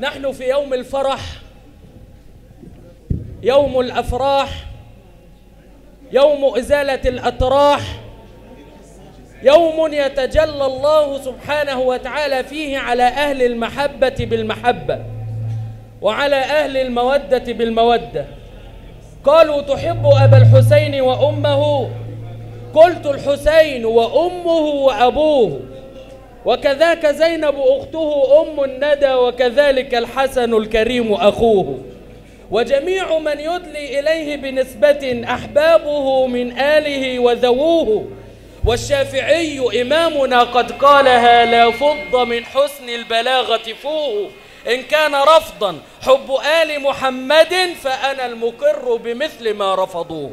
نحن في يوم الفرح يوم الأفراح يوم إزالة الأطراح يوم يتجلى الله سبحانه وتعالى فيه على أهل المحبة بالمحبة وعلى أهل المودة بالمودة. قالوا تحب أبا الحسين وأمه؟ قلت الحسين وأمه وأبوه. وكذاك زينب أخته أم الندى وكذلك الحسن الكريم أخوه. وجميع من يدلي إليه بنسبة أحبابه من آله وذووه. والشافعي إمامنا قد قالها لا فض من حسن البلاغة فوه. إن كان رفضا حب آل محمد فأنا المقر بمثل ما رفضوه.